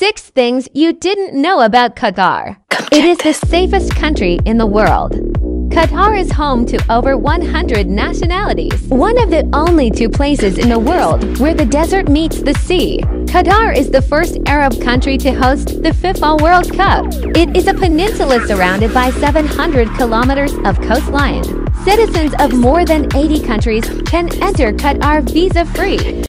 Six things you didn't know about Qatar. It is the safest country in the world. Qatar is home to over 100 nationalities, one of the only two places in the world where the desert meets the sea. Qatar is the first Arab country to host the FIFA World Cup. It is a peninsula surrounded by 700 kilometers of coastline. Citizens of more than 80 countries can enter Qatar visa-free.